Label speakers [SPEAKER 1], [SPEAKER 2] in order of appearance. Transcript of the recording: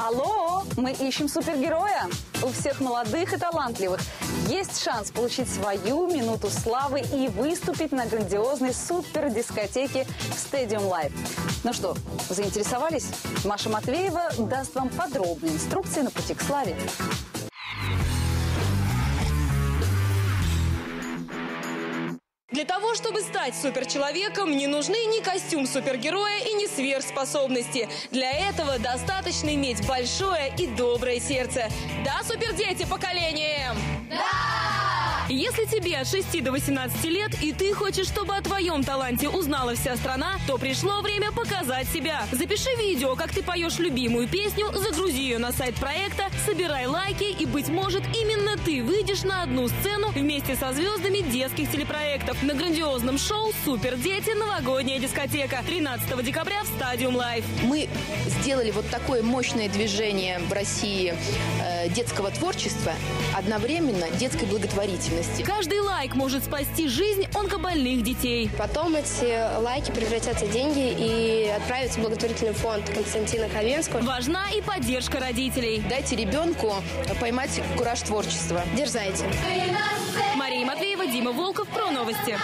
[SPEAKER 1] Алло, мы ищем супергероя. У всех молодых и талантливых есть шанс получить свою минуту славы и выступить на грандиозной супер-дискотеке в Stadium Live. Ну что, заинтересовались? Маша Матвеева даст вам подробные инструкции на пути к славе.
[SPEAKER 2] Для того, чтобы стать суперчеловеком, не нужны ни костюм супергероя и ни сверхспособности. Для этого достаточно иметь большое и доброе сердце. Да, супердети поколением? Если тебе от 6 до 18 лет и ты хочешь, чтобы о твоем таланте узнала вся страна, то пришло время показать себя. Запиши видео, как ты поешь любимую песню, загрузи ее на сайт проекта, собирай лайки и, быть может, именно ты выйдешь на одну сцену вместе со звездами детских телепроектов на грандиозном шоу «Супер дети. Новогодняя дискотека» 13 декабря в Стадиум Лайв.
[SPEAKER 3] Мы сделали вот такое мощное движение в России э, детского творчества, одновременно детской благотворительности.
[SPEAKER 2] Каждый лайк может спасти жизнь онкобольных детей.
[SPEAKER 4] Потом эти лайки превратятся в деньги и отправятся в благотворительный фонд Константина Хабенского.
[SPEAKER 2] Важна и поддержка родителей.
[SPEAKER 3] Дайте ребенку поймать кураж творчества.
[SPEAKER 4] Дерзайте.
[SPEAKER 2] Мария Матвеева, Дима Волков, про новости.